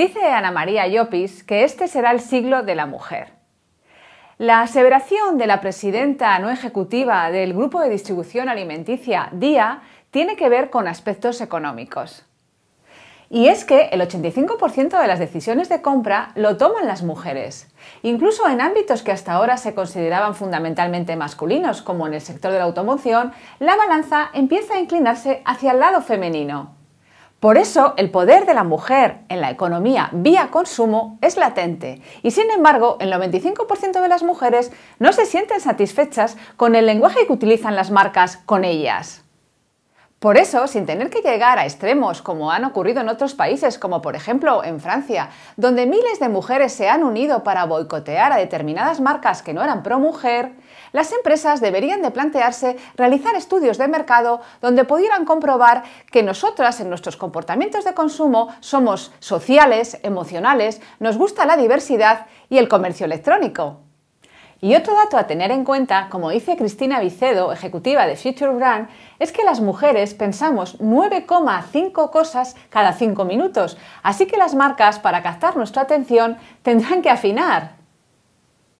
Dice Ana María Llopis que este será el siglo de la mujer. La aseveración de la presidenta no ejecutiva del Grupo de Distribución Alimenticia, DIA, tiene que ver con aspectos económicos. Y es que el 85% de las decisiones de compra lo toman las mujeres, incluso en ámbitos que hasta ahora se consideraban fundamentalmente masculinos, como en el sector de la automoción, la balanza empieza a inclinarse hacia el lado femenino. Por eso, el poder de la mujer en la economía vía consumo es latente y, sin embargo, el 95% de las mujeres no se sienten satisfechas con el lenguaje que utilizan las marcas con ellas. Por eso, sin tener que llegar a extremos como han ocurrido en otros países, como por ejemplo en Francia, donde miles de mujeres se han unido para boicotear a determinadas marcas que no eran pro mujer, las empresas deberían de plantearse realizar estudios de mercado donde pudieran comprobar que nosotras en nuestros comportamientos de consumo somos sociales, emocionales, nos gusta la diversidad y el comercio electrónico. Y otro dato a tener en cuenta, como dice Cristina Vicedo, ejecutiva de Future Brand, es que las mujeres pensamos 9,5 cosas cada 5 minutos, así que las marcas, para captar nuestra atención, tendrán que afinar.